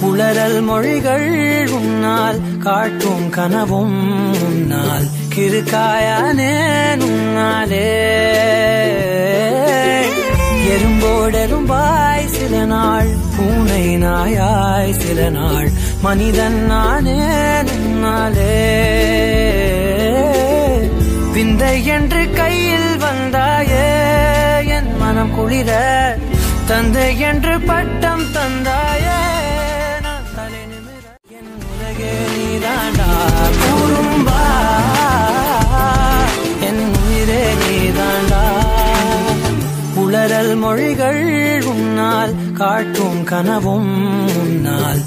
உளரல் மொழிகள் உன்னால் காட்டும் கனவும் உன்னால் கிருக்காயானே உன்னாலே. எறும்போடெரும்பாய் சில நாள் பூனை நாயாய் சில நாள் மனிதன் நானே இல்லை என்று கையில் வந்தாயே. என் மனம் குளிர தந்தை என்று பட்டம் தந்தாயே. நான் தலை நிமிர என் உலகே நீதாண்டா. கூறும்பா என் உயிரே நீதாண்டா. உளறல் மொழிகள் உன்னால் காட்டும் கனவும் உன்னால்.